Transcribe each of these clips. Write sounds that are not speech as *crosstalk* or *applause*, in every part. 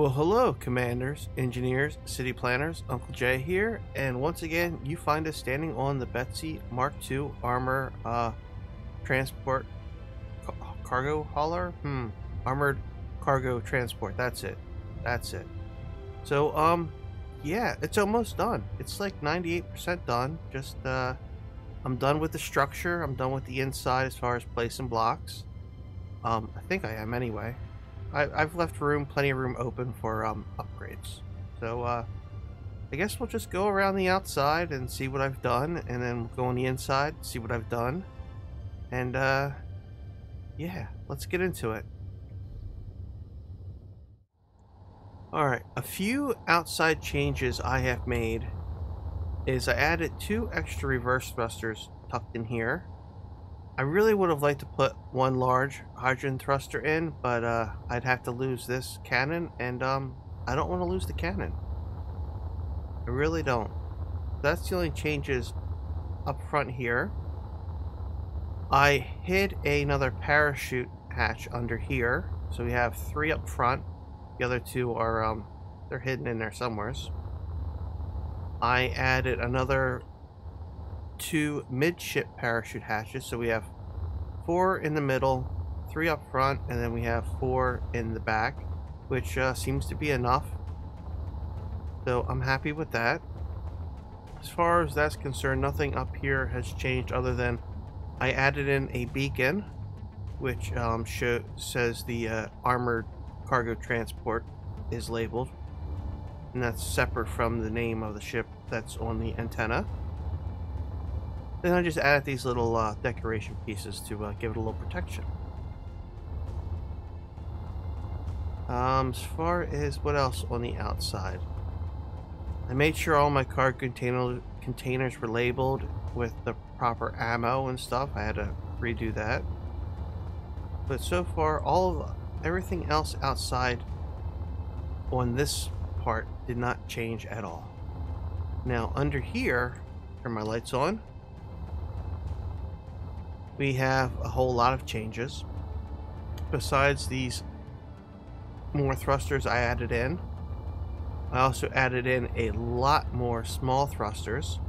Well, hello, commanders, engineers, city planners. Uncle Jay here, and once again, you find us standing on the Betsy Mark II armor uh, transport ca- cargo hauler. Hmm, armored cargo transport. That's it. That's it. So, um, yeah, it's almost done. It's like 98% done. Just, uh, I'm done with the structure. I'm done with the inside as far as placing blocks. Um, I think I am anyway. I, I've left room, plenty of room open for um, upgrades. So uh, I guess we'll just go around the outside and see what I've done, and then go on the inside, see what I've done, and uh, yeah, let's get into it. All right, a few outside changes I have made is I added two extra reverse thrusters tucked in here. I really would have liked to put one large hydrogen thruster in, but uh, I'd have to lose this cannon, and um, I don't want to lose the cannon. I really don't. That's the only changes up front here. I hid another parachute hatch under here, so we have three up front. The other two are um, they're hidden in there somewheres. I added another two midship parachute hatches. So we have four in the middle, three up front, and then we have four in the back, which uh, seems to be enough. So I'm happy with that. As far as that's concerned, nothing up here has changed other than I added in a beacon, which um, show, says the uh, armored cargo transport is labeled. And that's separate from the name of the ship that's on the antenna. Then I just added these little uh, decoration pieces to uh, give it a little protection. Um, as far as what else on the outside, I made sure all my card container containers were labeled with the proper ammo and stuff. I had to redo that. But so far, all of everything else outside on this part did not change at all. Now under here, turn my lights on. We have a whole lot of changes. Besides these more thrusters I added in, I also added in a lot more small thrusters,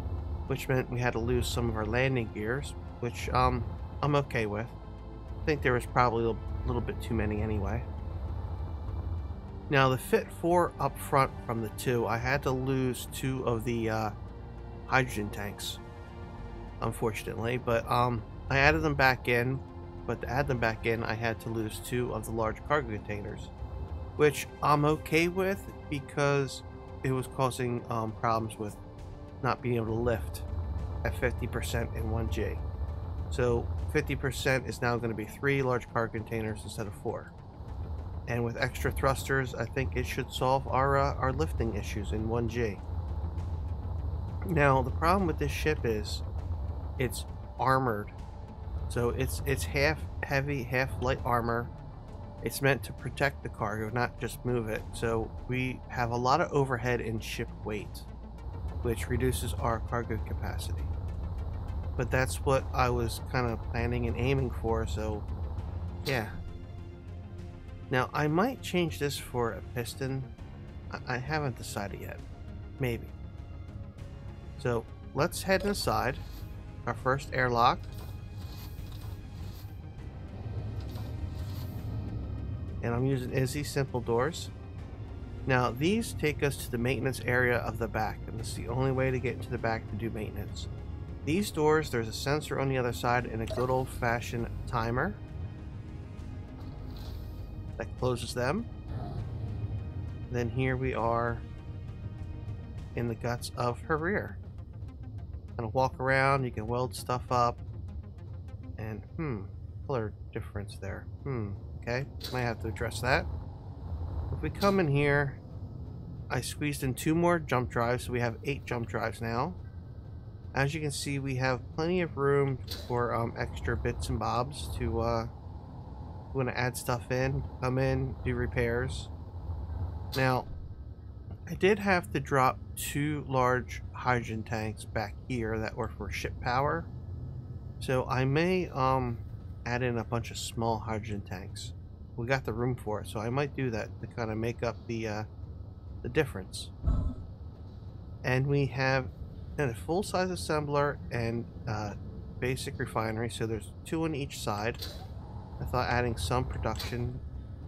which meant we had to lose some of our landing gears, which um, I'm okay with. I think there was probably a little bit too many anyway. Now the Fit 4 up front from the two, I had to lose two of the uh, hydrogen tanks, unfortunately, but um, I added them back in, but to add them back in, I had to lose two of the large cargo containers, which I'm okay with because it was causing um, problems with not being able to lift at 50% in 1G. So 50% is now going to be three large cargo containers instead of four. And with extra thrusters, I think it should solve our uh, our lifting issues in 1G. Now, the problem with this ship is it's armored. So it's it's half heavy, half light armor. It's meant to protect the cargo, not just move it. So we have a lot of overhead and ship weight, which reduces our cargo capacity. But that's what I was kind of planning and aiming for, so yeah, now, I might change this for a piston. I, I haven't decided yet. Maybe. So, let's head inside. Our first airlock. And I'm using Isy Simple Doors. Now, these take us to the maintenance area of the back, and this is the only way to get to the back to do maintenance. These doors, there's a sensor on the other side and a good old-fashioned timer that closes them. Then here we are in the guts of her rear. Kind of walk around, you can weld stuff up. And, hmm, color difference there. Hmm, okay, might have to address that. If we come in here, I squeezed in two more jump drives, so we have eight jump drives now. As you can see, we have plenty of room for um, extra bits and bobs to uh, want to add stuff in, come in, do repairs. Now, I did have to drop two large hydrogen tanks back here that were for ship power. So I may um, add in a bunch of small hydrogen tanks we got the room for it, so I might do that to kind of make up the uh, the difference. And we have a full-size assembler and uh, basic refinery, so there's two on each side. I thought adding some production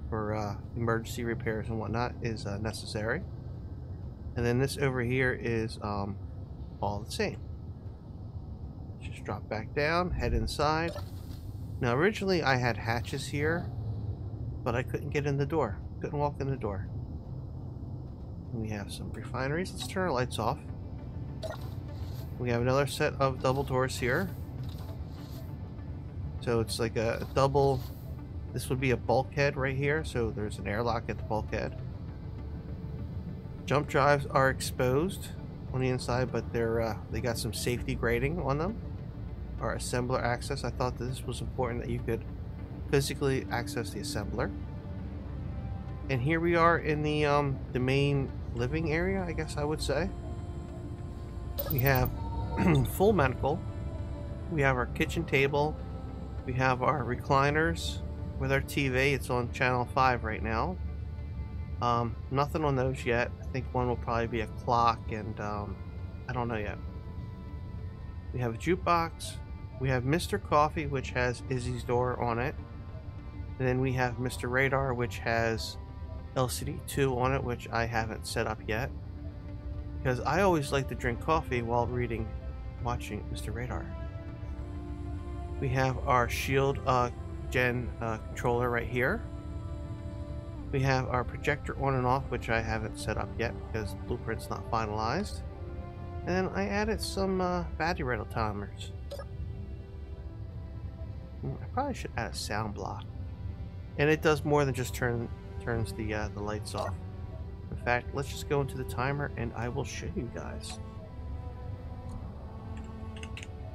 for uh, emergency repairs and whatnot is uh, necessary. And then this over here is um, all the same. Just drop back down, head inside. Now originally I had hatches here, but I couldn't get in the door. Couldn't walk in the door. We have some refineries. Let's turn our lights off. We have another set of double doors here. So it's like a double, this would be a bulkhead right here. So there's an airlock at the bulkhead. Jump drives are exposed on the inside, but they're uh, they got some safety grating on them. Or assembler access. I thought that this was important that you could physically access the assembler. And here we are in the um, the main living area, I guess I would say. We have *clears throat* full medical. We have our kitchen table. We have our recliners with our TV. It's on channel 5 right now. Um, nothing on those yet. I think one will probably be a clock and um, I don't know yet. We have a jukebox. We have Mr. Coffee, which has Isy's door on it. And then we have Mr. Radar, which has LCD2 on it, which I haven't set up yet. Because I always like to drink coffee while reading, watching Mr. Radar. We have our Shield uh, Gen uh, controller right here. We have our projector on and off, which I haven't set up yet because blueprint's not finalized. And then I added some uh, battery rental timers. I probably should add a sound block. And it does more than just turn turns the uh, the lights off. In fact, let's just go into the timer and I will show you guys.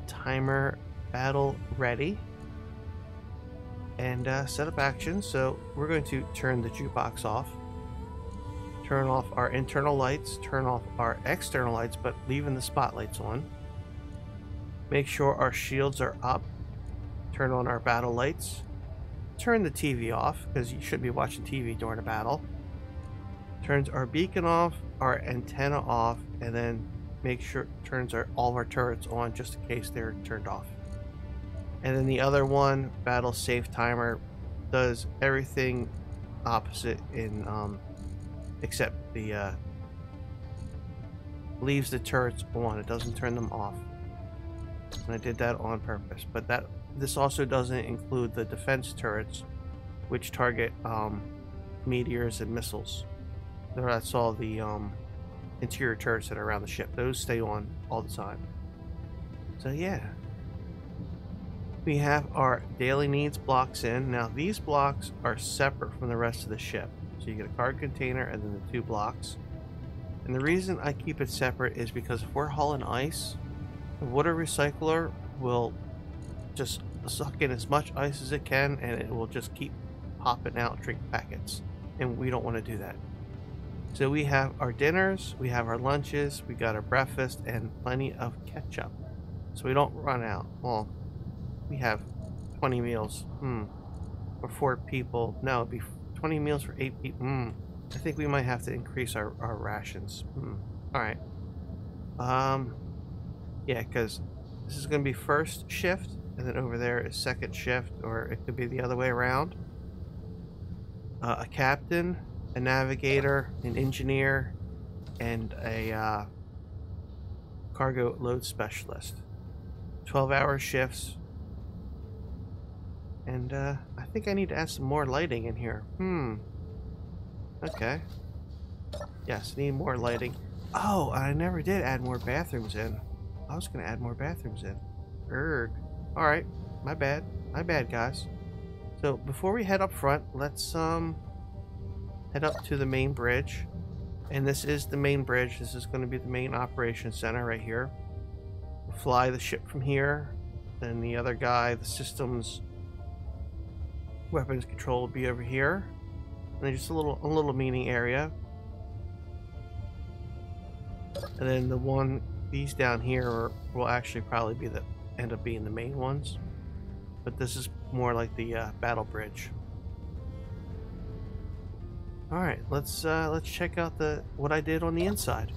Timer battle ready. And uh, set up action. So we're going to turn the jukebox off. Turn off our internal lights. Turn off our external lights, but leaving the spotlights on. Make sure our shields are up. Turn on our battle lights turn the TV off because you should be watching TV during a battle. Turns our beacon off, our antenna off, and then make sure turns our all of our turrets on just in case they're turned off. And then the other one, battle safe timer, does everything opposite in um, except the uh, leaves the turrets on. It doesn't turn them off. And I did that on purpose, but that this also doesn't include the defense turrets, which target um, meteors and missiles. That's all the um, interior turrets that are around the ship. Those stay on all the time. So yeah. We have our daily needs blocks in. Now these blocks are separate from the rest of the ship. So you get a card container and then the two blocks. And the reason I keep it separate is because if we're hauling ice, the water recycler will just suck in as much ice as it can and it will just keep popping out drink packets. And we don't want to do that. So we have our dinners, we have our lunches, we got our breakfast, and plenty of ketchup. So we don't run out. Well, we have 20 meals. Hmm. For four people. No, it'd be 20 meals for eight people. Hmm. I think we might have to increase our, our rations. Hmm. Alright. Um. Yeah, because this is going to be first shift and then over there is second shift, or it could be the other way around. Uh, a captain, a navigator, an engineer, and a uh, cargo load specialist. 12 hour shifts. And uh, I think I need to add some more lighting in here. Hmm. Okay. Yes, need more lighting. Oh, I never did add more bathrooms in. I was going to add more bathrooms in. Erg. Alright, my bad. My bad, guys. So, before we head up front, let's um head up to the main bridge. And this is the main bridge. This is going to be the main operations center right here. We'll fly the ship from here. Then the other guy, the systems weapons control will be over here. And then just a little a little meeting area. And then the one these down here will actually probably be the end up being the main ones. But this is more like the uh, battle bridge. All right, let's uh, let's check out the what I did on the inside.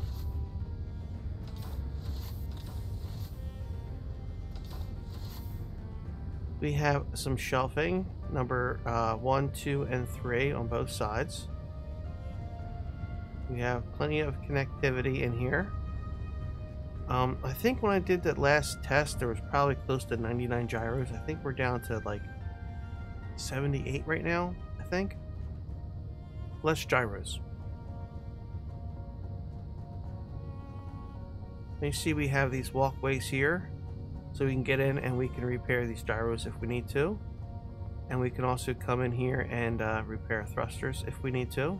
We have some shelving, number uh, one, two, and three on both sides. We have plenty of connectivity in here. Um, I think when I did that last test, there was probably close to 99 gyros. I think we're down to like 78 right now, I think. Less gyros. And you see we have these walkways here. So we can get in and we can repair these gyros if we need to. And we can also come in here and uh, repair thrusters if we need to.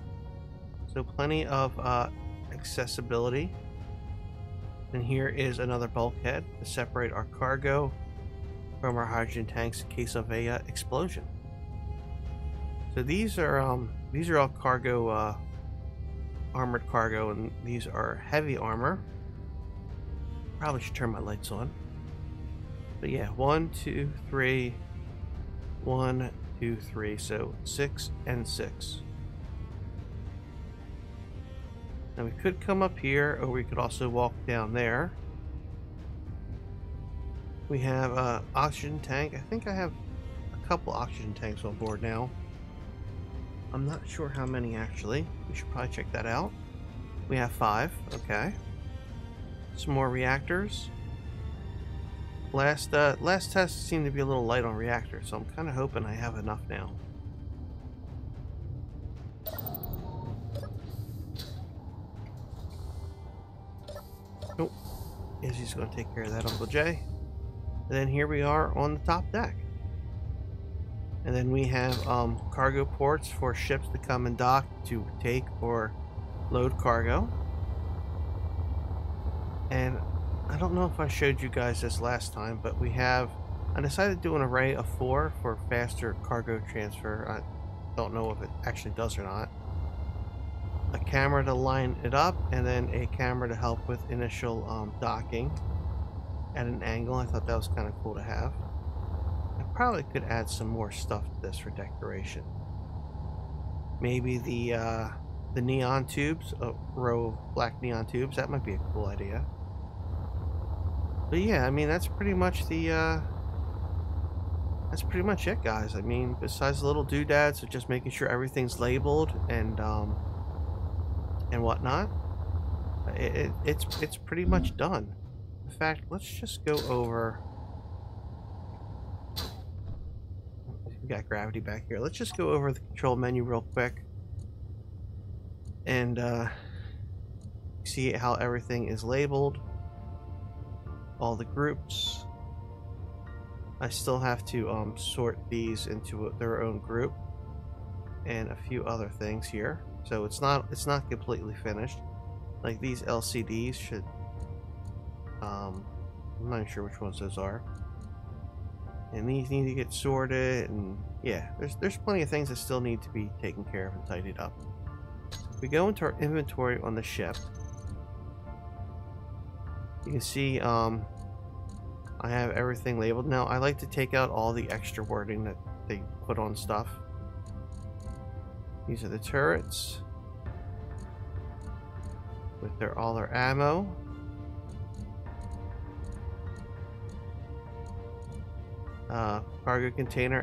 So plenty of uh, accessibility. And here is another bulkhead to separate our cargo from our hydrogen tanks in case of a uh, explosion. So these are um, these are all cargo, uh, armored cargo, and these are heavy armor. Probably should turn my lights on. But yeah, one, two, three, one, two, three. So six and six. Now we could come up here, or we could also walk down there. We have a oxygen tank. I think I have a couple oxygen tanks on board now. I'm not sure how many actually. We should probably check that out. We have five. Okay. Some more reactors. Last uh, last test seemed to be a little light on reactors, so I'm kind of hoping I have enough now. Isy's going to take care of that, Uncle Jay. And then here we are on the top deck. And then we have um, cargo ports for ships to come and dock to take or load cargo. And I don't know if I showed you guys this last time, but we have, I decided to do an array of four for faster cargo transfer. I don't know if it actually does or not. A camera to line it up, and then a camera to help with initial um, docking at an angle. I thought that was kind of cool to have. I probably could add some more stuff to this for decoration. Maybe the uh, the neon tubes, a row of black neon tubes. That might be a cool idea. But yeah, I mean that's pretty much the uh, that's pretty much it, guys. I mean, besides the little doodads of just making sure everything's labeled and um, and whatnot, it, it, it's it's pretty much done. In fact, let's just go over We got gravity back here. Let's just go over the control menu real quick and uh, see how everything is labeled. All the groups. I still have to um, sort these into their own group and a few other things here. So it's not it's not completely finished. Like these LCDs should um, I'm not sure which ones those are. And these need to get sorted and yeah there's there's plenty of things that still need to be taken care of and tidied up. We go into our inventory on the ship. You can see um I have everything labeled. Now I like to take out all the extra wording that they put on stuff these are the turrets with their all their ammo Uh, cargo container,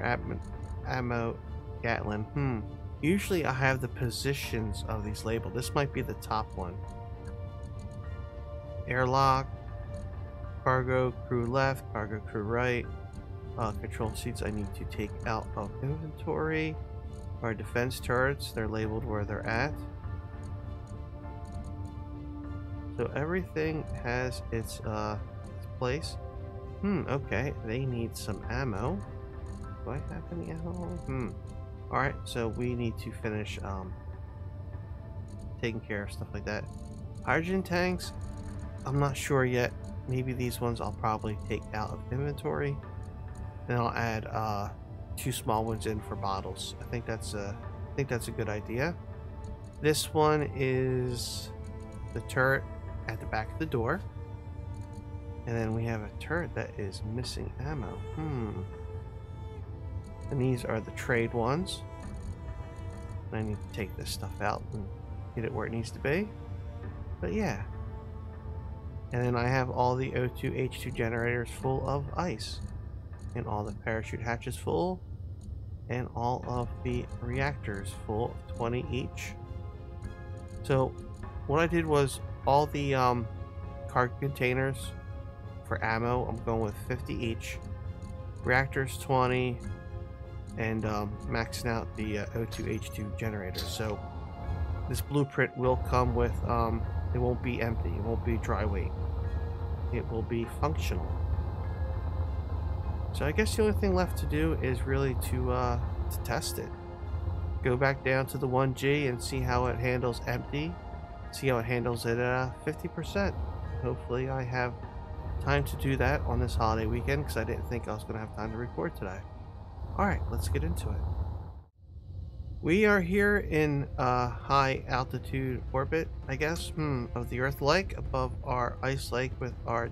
ammo, Gatling. Hmm. Usually I have the positions of these labeled. This might be the top one. Airlock, cargo crew left, cargo crew right. Uh, control seats I need to take out of inventory. Our defense turrets, they're labeled where they're at. So everything has its, uh, place. Hmm, okay. They need some ammo. Do I have any ammo? Hmm. Alright, so we need to finish um, taking care of stuff like that. Hydrogen tanks, I'm not sure yet. Maybe these ones I'll probably take out of inventory. Then I'll add uh, two small ones in for bottles. I think that's a, I think that's a good idea. This one is the turret at the back of the door. And then we have a turret that is missing ammo. Hmm. And these are the trade ones. I need to take this stuff out and get it where it needs to be. But yeah. And then I have all the O2 H2 generators full of ice. And all the parachute hatches full. And all of the reactors full, 20 each. So what I did was all the um, cargo containers for ammo, I'm going with 50 each. Reactors 20, and um, maxing out the uh, O2H2 generator. So this blueprint will come with, um, it won't be empty, it won't be dry weight. It will be functional. So I guess the only thing left to do is really to, uh, to test it. Go back down to the 1G and see how it handles empty. See how it handles it at 50%. Hopefully I have time to do that on this holiday weekend because I didn't think I was going to have time to record today. Alright, let's get into it. We are here in a high altitude orbit, I guess, hmm, of the Earthlike above our ice lake with our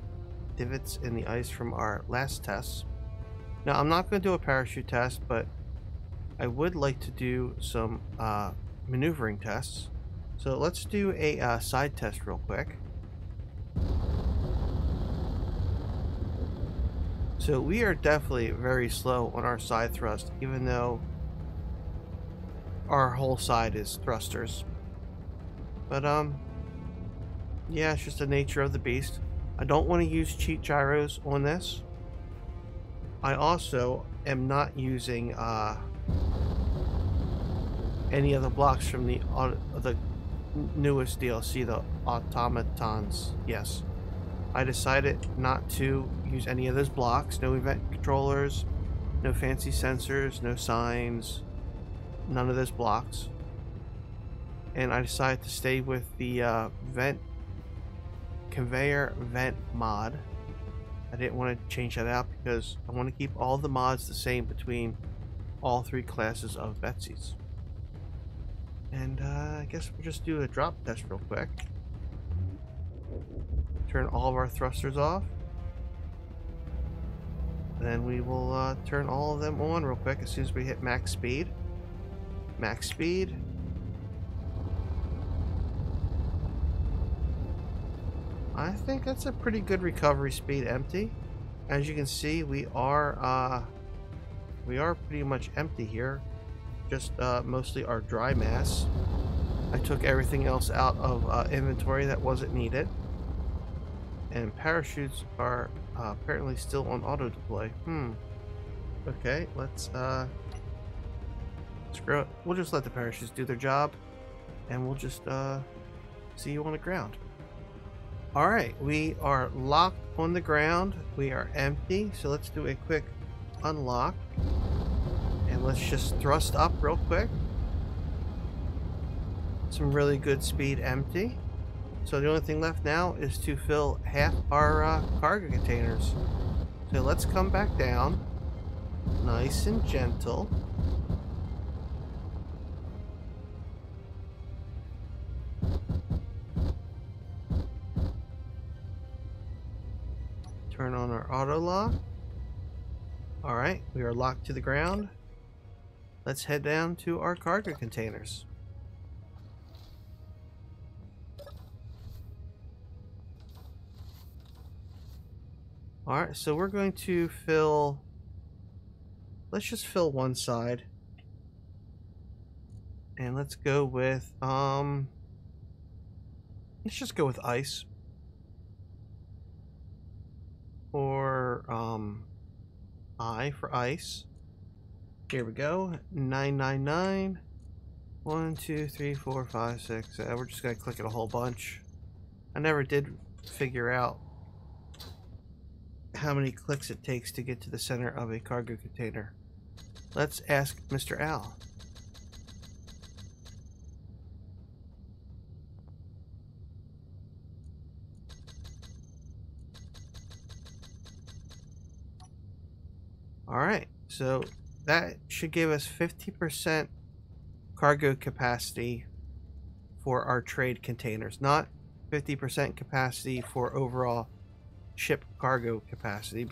divots in the ice from our last tests. Now, I'm not going to do a parachute test, but I would like to do some uh, maneuvering tests. So let's do a uh, side test real quick. So we are definitely very slow on our side thrust, even though our whole side is thrusters. But, um, yeah, it's just the nature of the beast. I don't want to use cheat gyros on this. I also am not using, uh, any of the blocks from the, uh, the newest DLC, the automatons. Yes. I decided not to use any of those blocks. No event controllers, no fancy sensors, no signs, none of those blocks. And I decided to stay with the uh, vent conveyor vent mod. I didn't want to change that out because I want to keep all the mods the same between all three classes of Betsy's. And uh, I guess we'll just do a drop test real quick. Turn all of our thrusters off. Then we will uh, turn all of them on real quick as soon as we hit max speed. Max speed. I think that's a pretty good recovery speed empty. As you can see, we are uh, we are pretty much empty here. Just uh, mostly our dry mass. I took everything else out of uh, inventory that wasn't needed. And parachutes are uh, apparently still on auto deploy. Hmm. Okay, let's uh screw it. We'll just let the parachutes do their job and we'll just uh see you on the ground. Alright, we are locked on the ground. We are empty, so let's do a quick unlock. And let's just thrust up real quick. Some really good speed empty. So the only thing left now is to fill half our uh, cargo containers. So let's come back down. Nice and gentle. Turn on our auto lock. Alright, we are locked to the ground. Let's head down to our cargo containers. Alright, so we're going to fill... Let's just fill one side. And let's go with, um... Let's just go with ice. Or, um... I for ice. Here we go. 999. 1, 2, 3, 4, 5, 6. Uh, we're just going to click it a whole bunch. I never did figure out how many clicks it takes to get to the center of a cargo container. Let's ask Mr. Al. Alright, so that should give us 50% cargo capacity for our trade containers, not 50% capacity for overall ship cargo capacity.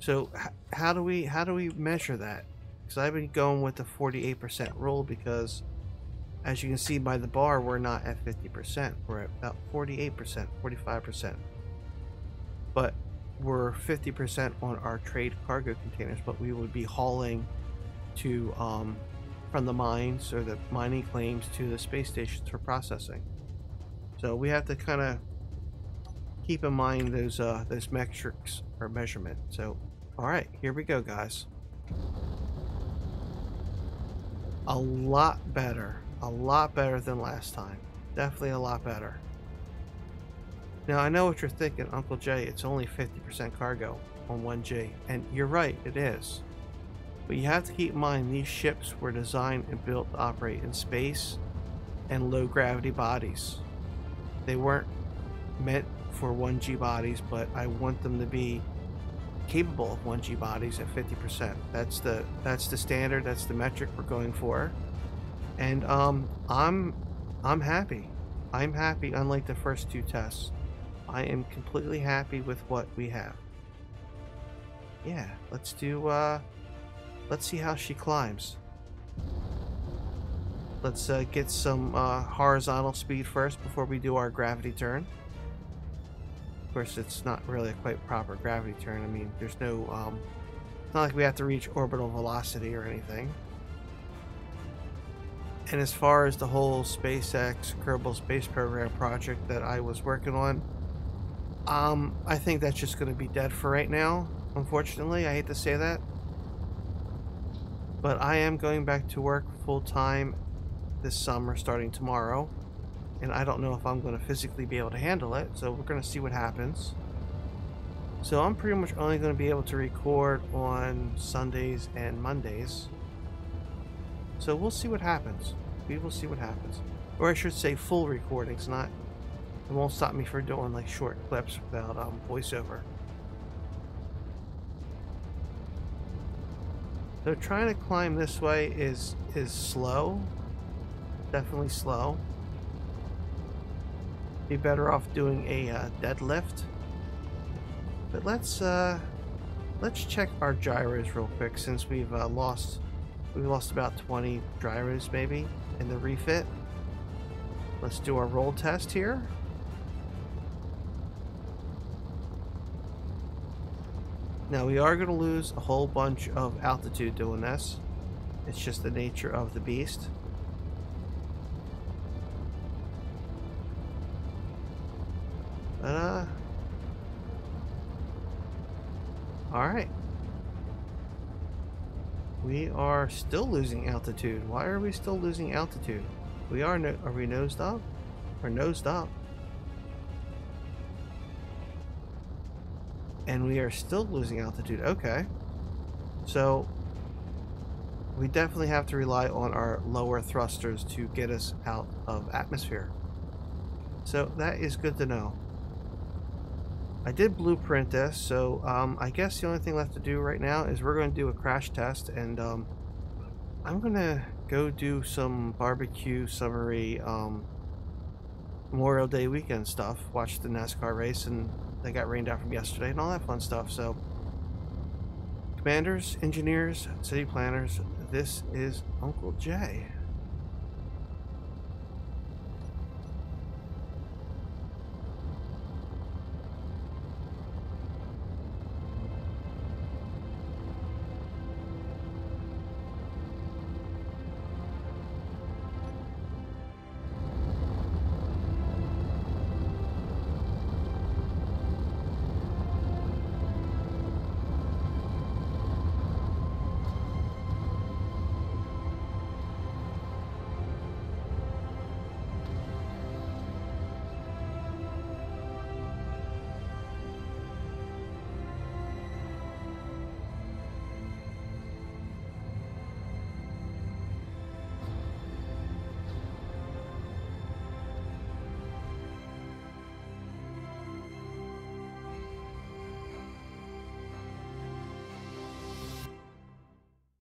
So how do we how do we measure that? because I've been going with the 48% rule because as you can see by the bar, we're not at 50%. We're at about 48%, 45%. But we're 50% on our trade cargo containers, but we would be hauling to um, from the mines or the mining claims to the space stations for processing. So we have to kind of keep in mind those uh, those metrics or measurement. So, all right, here we go, guys. A lot better, a lot better than last time. Definitely a lot better. Now I know what you're thinking, Uncle Jay. It's only 50% cargo on 1G, and you're right, it is. But you have to keep in mind these ships were designed and built to operate in space and low gravity bodies. They weren't meant for 1G bodies, but I want them to be capable of 1G bodies at 50%. That's the that's the standard, that's the metric we're going for. And um I'm I'm happy. I'm happy unlike the first two tests. I am completely happy with what we have. Yeah, let's do uh let's see how she climbs. Let's uh, get some uh, horizontal speed first before we do our gravity turn. Of course, it's not really a quite proper gravity turn. I mean, there's no, um, it's not like we have to reach orbital velocity or anything. And as far as the whole SpaceX Kerbal Space Program project that I was working on, um, I think that's just going to be dead for right now. Unfortunately, I hate to say that. But I am going back to work full time this summer starting tomorrow. And I don't know if I'm going to physically be able to handle it, so we're going to see what happens. So I'm pretty much only going to be able to record on Sundays and Mondays. So we'll see what happens. We will see what happens. Or I should say full recordings, not it won't stop me from doing like short clips without um, voiceover. So trying to climb this way is is slow. Definitely slow. Be better off doing a uh, deadlift. But let's uh, let's check our gyros real quick since we've uh, lost we've lost about 20 gyros maybe in the refit. Let's do our roll test here. Now we are going to lose a whole bunch of altitude doing this. It's just the nature of the beast. But, uh... Alright. We are still losing altitude. Why are we still losing altitude? We are, no are we nosed up? Or nosed up? And we are still losing altitude. Okay. So, we definitely have to rely on our lower thrusters to get us out of atmosphere. So, that is good to know. I did blueprint this, so um, I guess the only thing left to do right now is we're going to do a crash test, and um, I'm going to go do some barbecue summary um, Memorial Day weekend stuff, watch the NASCAR race, and they got rained out from yesterday and all that fun stuff. So, commanders, engineers, city planners, this is Uncle Jay.